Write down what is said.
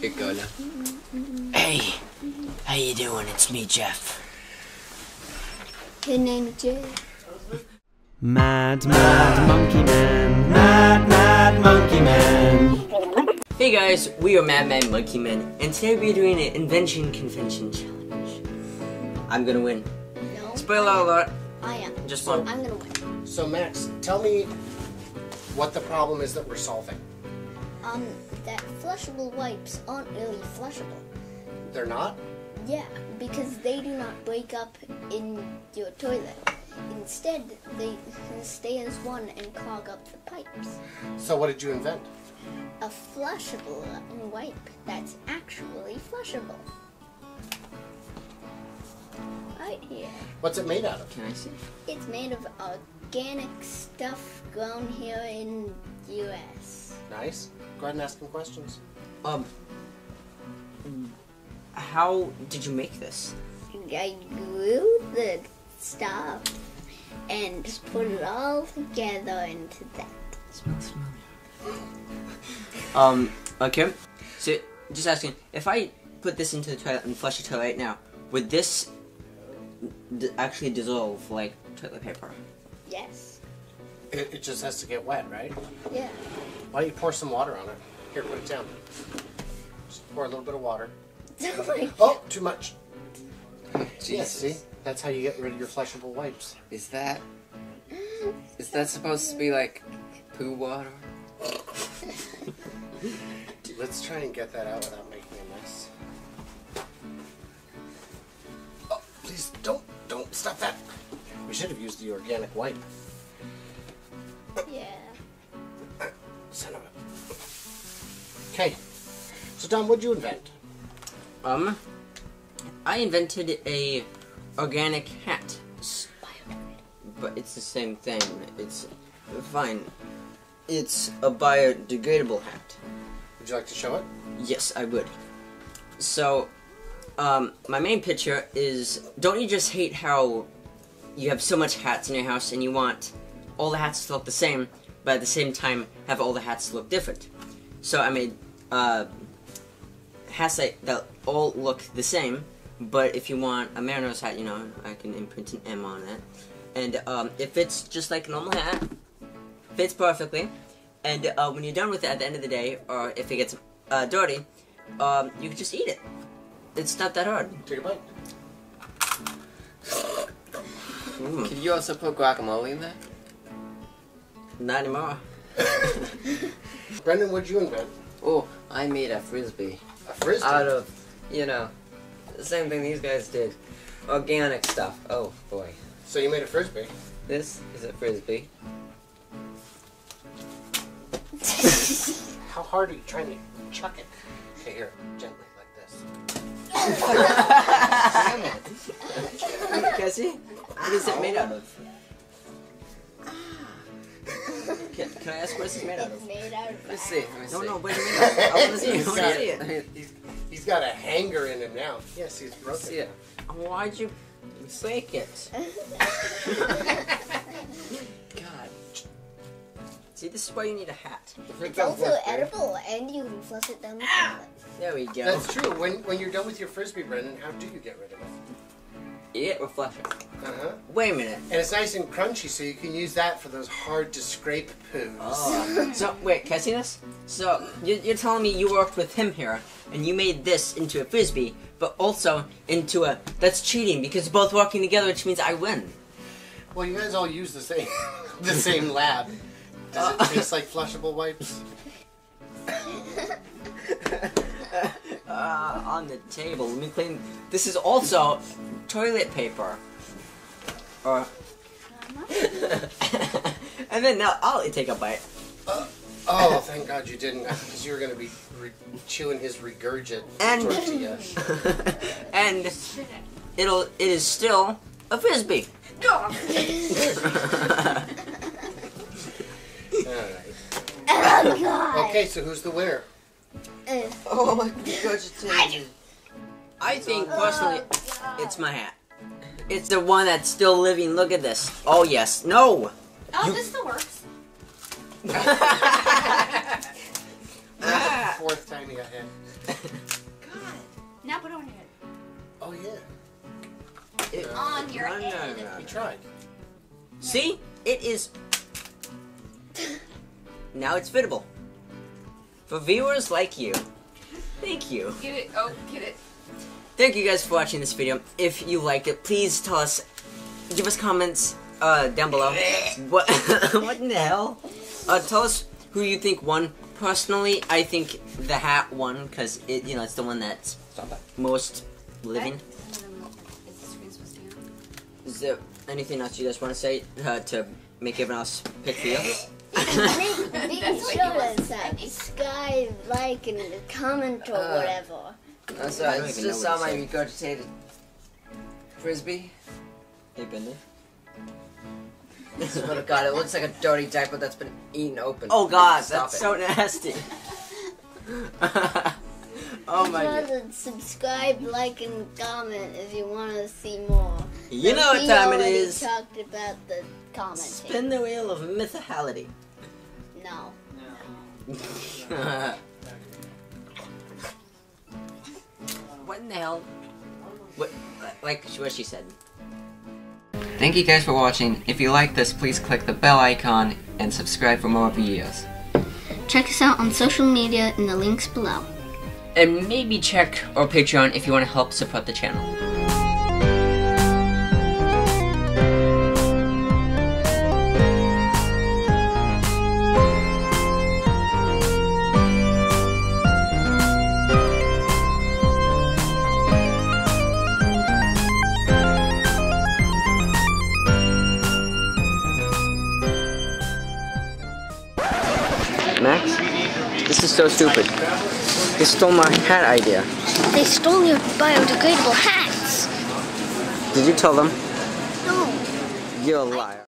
Here you. Hey, how you doing? It's me, Jeff. Your name is Jay. Mad, mad monkey man. Mad, mad monkey man. Hey guys, we are Mad Mad Monkey Man, and today we're doing an invention convention challenge. I'm gonna win. No. Spoiler alert, I am. just one. I'm gonna win. So Max, tell me what the problem is that we're solving. Um, that flushable wipes aren't really flushable. They're not? Yeah, because they do not break up in your toilet. Instead, they stay as one and clog up the pipes. So what did you invent? A flushable wipe that's actually flushable. Right here. What's it made out of? Can I see? It's made of organic stuff grown here in U.S. Nice. Go ahead and ask him questions. Um, how did you make this? I grew the stuff and just put it all together into that. Smell, smell. Um, okay. So, just asking, if I put this into the toilet and flush the toilet right now, would this d- actually dissolve like toilet paper? Yes. It, it just has to get wet, right? Yeah. Why don't you pour some water on it? Here, put it down. Just pour a little bit of water. Oh, oh, too much. Jesus. Yes, see? That's how you get rid of your flushable wipes. Is that is that supposed to be like poo water? Let's try and get that out without making a mess. Oh, please don't, don't stop that. We should have used the organic wipe. So, Don, what'd you invent? Um, I invented a organic hat, but it's the same thing. It's fine. It's a biodegradable hat. Would you like to show it? Yes, I would. So, um, my main picture is don't you just hate how you have so much hats in your house and you want all the hats to look the same, but at the same time have all the hats look different? So I made uh, hats that, that all look the same, but if you want a Mariner's hat, you know, I can imprint an M on it. And um, it fits just like a normal hat, fits perfectly. And uh, when you're done with it at the end of the day, or if it gets uh, dirty, um, you can just eat it. It's not that hard. Take a bite. Could you also put guacamole in there? not anymore. Brendan, what'd you invent? Oh, I made A frisbee. Out of, you know, the same thing these guys did. Organic stuff. Oh boy. So you made a frisbee. This is a frisbee. How hard are you trying to chuck it? Okay, here, gently, like this. Damn it. Can I see? What is it made out of? Can, can I ask what this is made out of? made out of Let's see. Let me No, see. no, what is it made out of? I want to see it. I He's want to see it. it. He's, he's got a hanger in him now. Yes, he's broken. See it. Why'd you break it? God. See, this is why you need a hat. It's also edible, and you can flush it down the toilet. There we go. That's true. When when you're done with your frisbee, Brendan, how do you get rid of it? It or flush. Uh huh. Wait a minute. And it's nice and crunchy, so you can use that for those hard to scrape poos. Oh. so wait, see? So you're, you're telling me you worked with him here, and you made this into a frisbee, but also into a that's cheating because both working together, which means I win. Well, you guys all use the same the same lab. Does it taste like flushable wipes? Uh, on the table. Let me clean. This is also toilet paper. Or. and then now I'll take a bite. Oh, thank God you didn't, because you were going to be re- chewing his regurgit And- tortilla. and it'll it is still a frisbee. All right. Oh God! Okay, so who's the winner? Uh, Oh my god, I think personally, it's my hat. It's the one that's still living. Look at this. Oh yes. No. Oh, this still works. Ah. fourth time you got hit. God. Now put it on your head. Oh yeah, It- On your no, no, head. no, we no. tried. See? It is. Now it's fittable. For viewers like you, thank you. Get it. Oh, get it. Thank you guys for watching this video. If you liked it, please tell us, give us comments uh, down below. what, what in the hell? Uh, tell us who you think won. Personally, I think the hat won because it, you know, it's the one that's most living. Is the screen supposed to be on? Is there anything else you guys want to say uh, to make everyone else pick for you? Make, make sure to to subscribe, like, and comment or Uh, whatever. Uh, so I don't I even just know saw my he regurgitated frisbee. hey, Bender. I swear to God, it looks like a dirty diaper that's been eaten open. Oh God, Stop that's it. so nasty. oh my God. subscribe, like, and comment if you want to see more. You know what time it is. already is. talked about the commenting. Spin the wheel of mythality. No. what in the hell? What, like what she said. Thank you guys for watching. If you like this, please click the bell icon and subscribe for more videos. Check us out on social media in the links below. And maybe check our Patreon if you want to help support the channel. Max, this is so stupid. They stole my hat idea. They stole your biodegradable hats. Did you tell them? No. You're a liar.